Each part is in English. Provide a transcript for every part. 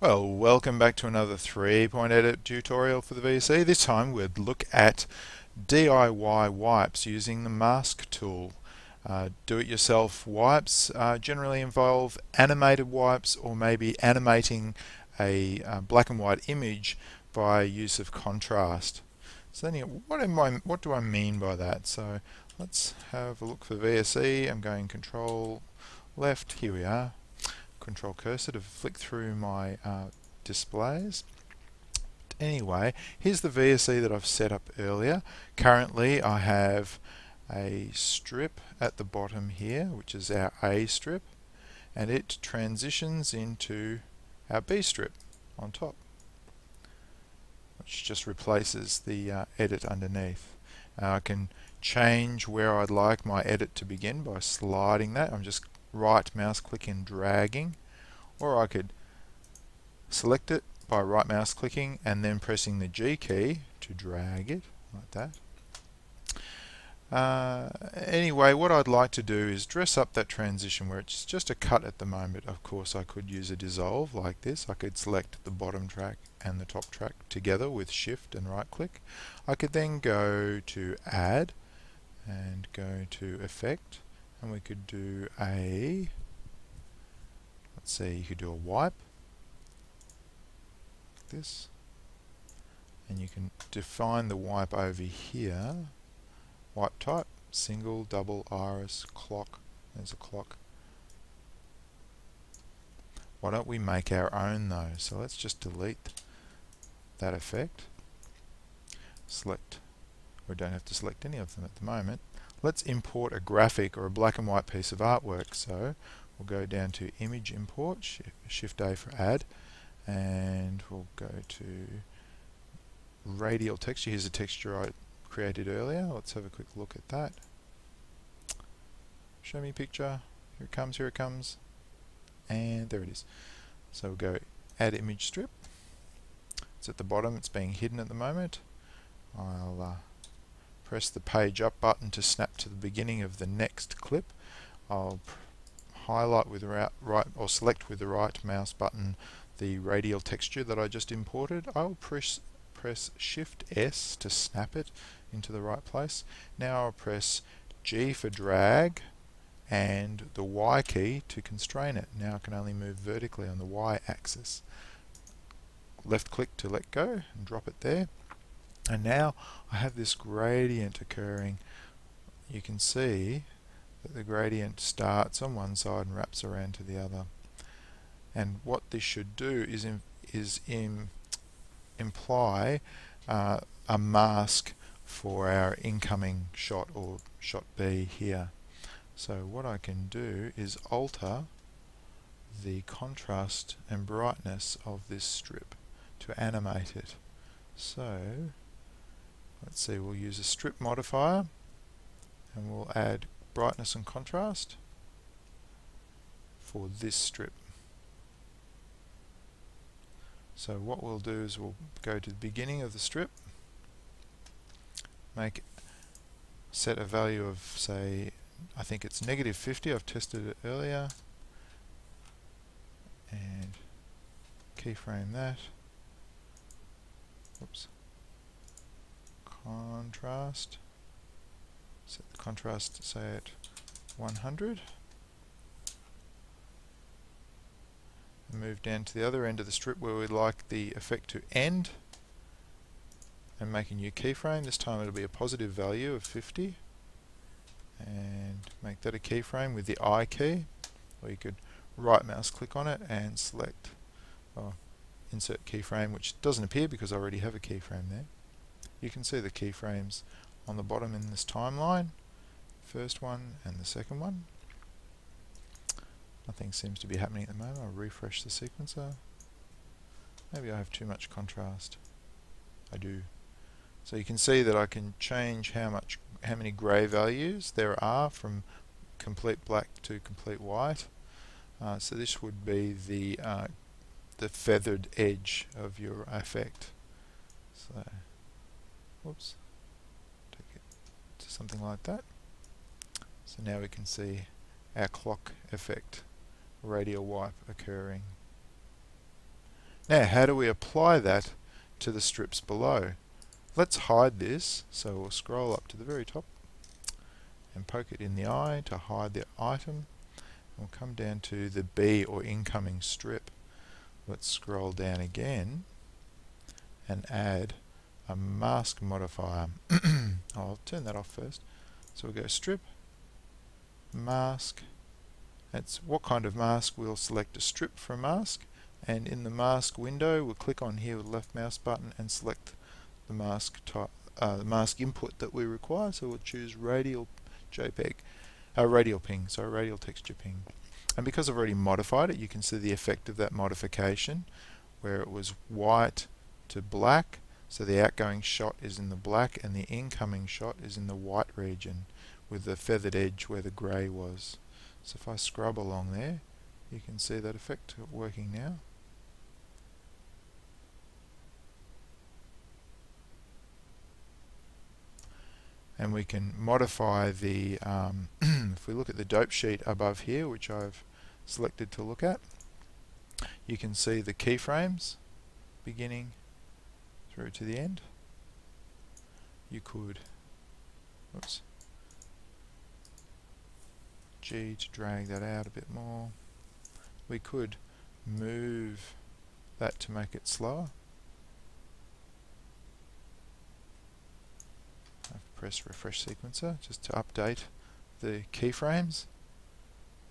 Well, welcome back to another three-point edit tutorial for the VSE. This time we'd look at DIY wipes using the mask tool. Uh, Do-it-yourself wipes uh, generally involve animated wipes or maybe animating a uh, black and white image by use of contrast. So then, what am I? What do I mean by that? So let's have a look for VSE. I'm going Control Left. Here we are control cursor to flick through my uh, displays. Anyway, here's the VSE that I've set up earlier. Currently I have a strip at the bottom here, which is our A strip, and it transitions into our B strip on top, which just replaces the uh, edit underneath. I can change where I'd like my edit to begin by sliding that. I'm just right mouse clicking dragging or I could select it by right mouse clicking and then pressing the G key to drag it like that. Uh, anyway, what I'd like to do is dress up that transition where it's just a cut at the moment. Of course, I could use a dissolve like this. I could select the bottom track and the top track together with shift and right click. I could then go to add and go to effect and we could do a let's see you could do a wipe like this. And you can define the wipe over here. Wipe type single double iris clock. There's a clock. Why don't we make our own though? So let's just delete that effect. Select. We don't have to select any of them at the moment let's import a graphic or a black and white piece of artwork. So we'll go down to image import, shift A for add, and we'll go to radial texture. Here's a texture I created earlier. Let's have a quick look at that. Show me picture. Here it comes, here it comes. And there it is. So we'll go add image strip. It's at the bottom, it's being hidden at the moment. I'll uh, press the page up button to snap to the beginning of the next clip. I'll highlight with right, right or select with the right mouse button the radial texture that I just imported. I'll press press Shift S to snap it into the right place. Now I'll press G for drag and the Y key to constrain it. Now I can only move vertically on the Y axis. Left click to let go and drop it there. And now I have this gradient occurring. You can see that the gradient starts on one side and wraps around to the other. And what this should do is in, is in, imply uh, a mask for our incoming shot or shot B here. So what I can do is alter the contrast and brightness of this strip to animate it. So Let's see, we'll use a strip modifier and we'll add brightness and contrast for this strip. So what we'll do is we'll go to the beginning of the strip, make set a value of say, I think it's negative 50, I've tested it earlier, and keyframe that. Oops contrast. Set the contrast, say at 100. And move down to the other end of the strip where we'd like the effect to end. And make a new keyframe. This time it'll be a positive value of 50. And make that a keyframe with the I key. Or you could right mouse click on it and select or insert keyframe which doesn't appear because I already have a keyframe there you can see the keyframes on the bottom in this timeline. First one and the second one. Nothing seems to be happening at the moment. I'll refresh the sequencer. Maybe I have too much contrast. I do. So you can see that I can change how much how many grey values there are from complete black to complete white. Uh, so this would be the uh, the feathered edge of your effect so Whoops. Take it to something like that. So now we can see our clock effect radial wipe occurring. Now, how do we apply that to the strips below? Let's hide this. So we'll scroll up to the very top and poke it in the eye to hide the item. We'll come down to the B or incoming strip. Let's scroll down again and add a mask modifier. I'll turn that off first. So we'll go strip, mask. That's what kind of mask. We'll select a strip for a mask and in the mask window we'll click on here with the left mouse button and select the mask type, uh, the mask input that we require. So we'll choose radial JPEG, uh, radial ping, sorry, radial texture ping. And because I've already modified it, you can see the effect of that modification where it was white to black. So the outgoing shot is in the black and the incoming shot is in the white region with the feathered edge where the grey was. So if I scrub along there, you can see that effect working now. and we can modify the, um, if we look at the dope sheet above here, which I've selected to look at, you can see the keyframes beginning through to the end. You could, oops, G to drag that out a bit more. We could move that to make it slower. press refresh sequencer just to update the keyframes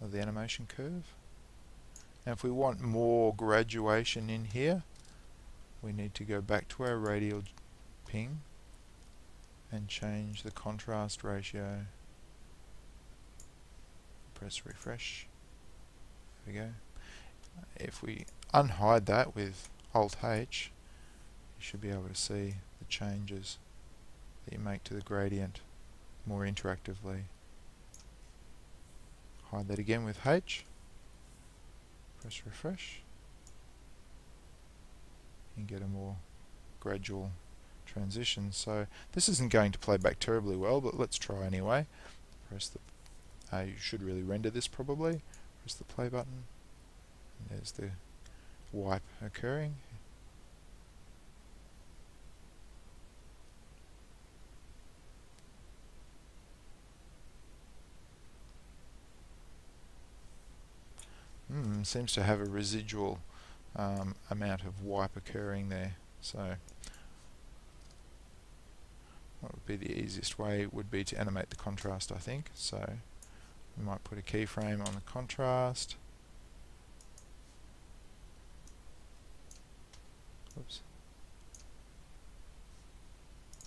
of the animation curve. Now if we want more graduation in here, we need to go back to our radial ping and change the contrast ratio. Press refresh. There we go. If we unhide that with Alt H, you should be able to see the changes that you make to the gradient more interactively. Hide that again with H. Press refresh. And get a more gradual transition. So this isn't going to play back terribly well, but let's try anyway. Press the. Uh, you should really render this probably. Press the play button. There's the wipe occurring. Hmm, seems to have a residual um, amount of wipe occurring there. So what would be the easiest way would be to animate the contrast I think. So we might put a keyframe on the contrast. Oops.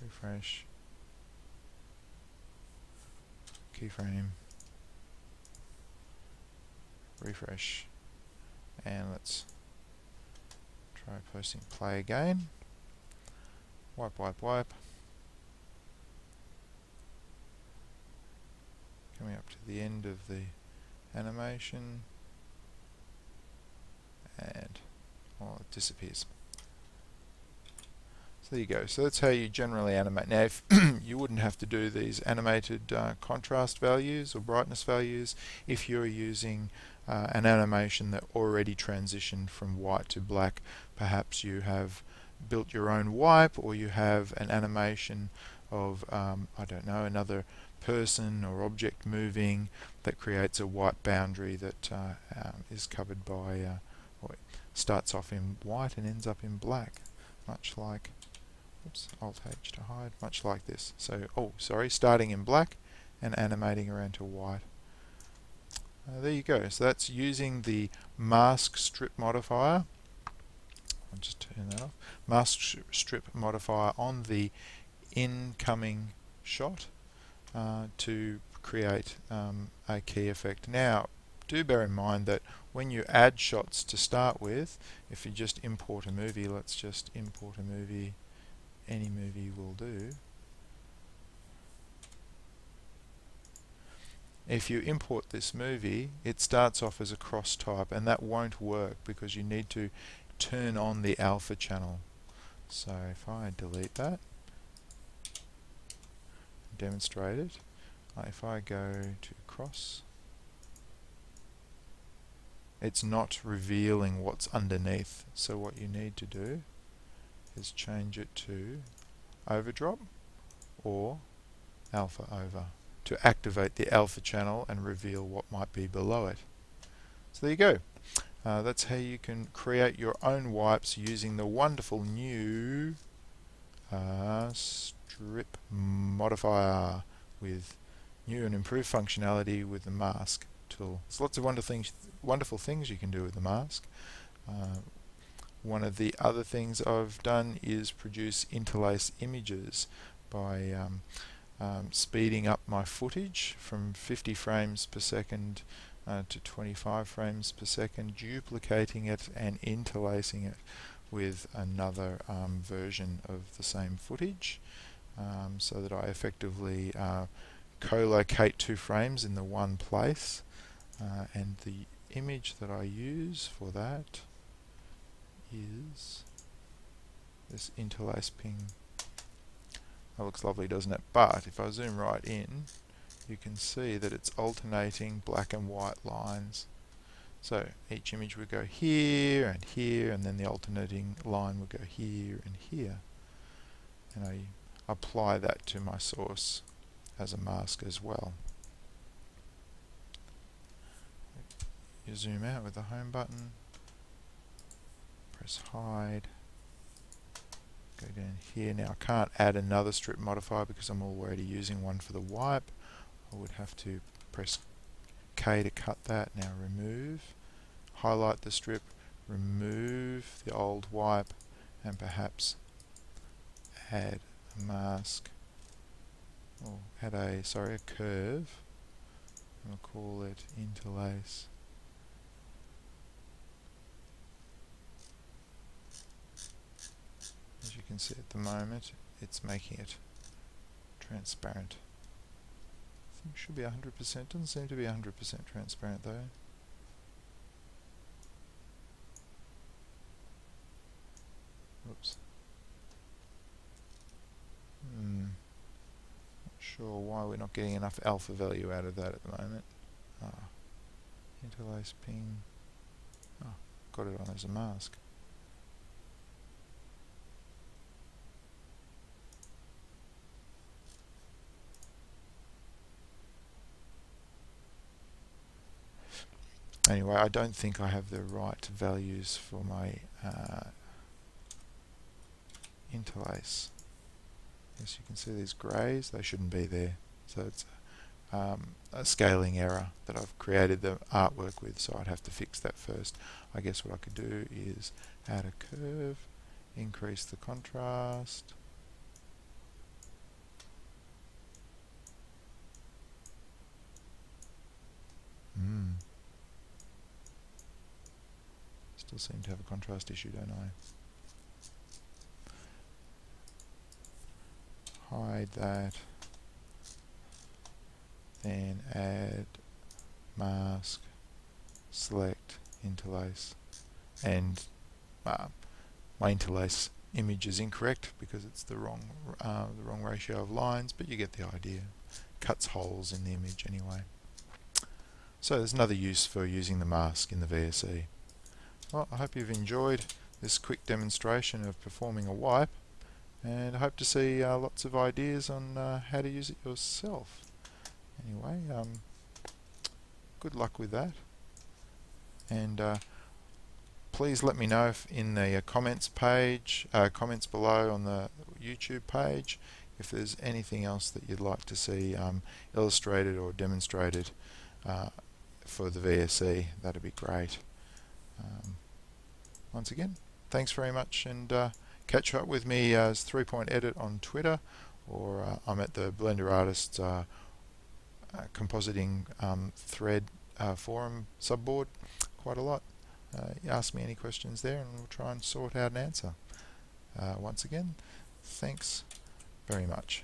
Refresh. Keyframe refresh and let's try pressing play again wipe wipe wipe coming up to the end of the animation and well it disappears so there you go. So that's how you generally animate. Now, if you wouldn't have to do these animated uh, contrast values or brightness values if you're using uh, an animation that already transitioned from white to black. Perhaps you have built your own wipe or you have an animation of, um, I don't know, another person or object moving that creates a white boundary that uh, um, is covered by, uh, or starts off in white and ends up in black, much like, oops, Alt H to hide, much like this. So, oh, sorry, starting in black and animating around to white. Uh, there you go. So that's using the mask strip modifier. I'll just turn that off. Mask strip modifier on the incoming shot uh, to create um, a key effect. Now, do bear in mind that when you add shots to start with, if you just import a movie, let's just import a movie, any movie will do. If you import this movie it starts off as a cross type and that won't work because you need to turn on the alpha channel so if I delete that demonstrate it uh, if I go to cross it's not revealing what's underneath. So what you need to do is change it to overdrop or alpha over to activate the alpha channel and reveal what might be below it. So there you go. Uh, that's how you can create your own wipes using the wonderful new uh, strip modifier with new and improved functionality with the mask tool. There's lots of wonderful things, wonderful things you can do with the mask. Uh, one of the other things I've done is produce interlace images by um, um, speeding up my footage from 50 frames per second uh, to 25 frames per second, duplicating it and interlacing it with another um, version of the same footage um, so that I effectively uh, co-locate two frames in the one place uh, and the image that I use for that is this interlace ping. That looks lovely doesn't it? But if I zoom right in you can see that it's alternating black and white lines. So each image would go here and here and then the alternating line would go here and here. And I apply that to my source as a mask as well. You zoom out with the home button, press hide, go down here. Now I can't add another strip modifier because I'm already using one for the wipe. I would have to press K to cut that. Now remove, highlight the strip, remove the old wipe, and perhaps add a mask, or add a, sorry, a curve. I'll call it interlace. As you can see at the moment, it's making it transparent I think it should be 100%. Doesn't seem to be 100% transparent though. Oops. Hmm. Not sure why we're not getting enough alpha value out of that at the moment. Ah. Interlace ping. Oh, got it on as a mask. Anyway, I don't think I have the right values for my uh, interlace. As you can see these greys, they shouldn't be there. So it's um, a scaling error that I've created the artwork with, so I'd have to fix that first. I guess what I could do is add a curve, increase the contrast, Hmm. Still seem to have a contrast issue, don't I? Hide that. Then add mask, select, interlace. And uh, my interlace image is incorrect because it's the wrong uh, the wrong ratio of lines, but you get the idea. Cuts holes in the image anyway. So there's another use for using the mask in the VSE. Well, I hope you've enjoyed this quick demonstration of performing a wipe and I hope to see uh, lots of ideas on uh, how to use it yourself. Anyway, um, good luck with that and uh, please let me know if in the uh, comments page, uh, comments below on the YouTube page if there's anything else that you'd like to see um, illustrated or demonstrated uh, for the VSE, that'd be great. Um, once again, thanks very much and uh, catch up with me as Three Point Edit on Twitter or uh, I'm at the Blender Artists uh, uh compositing um, thread uh, forum subboard quite a lot. Uh, ask me any questions there and we'll try and sort out an answer. once again, thanks very much.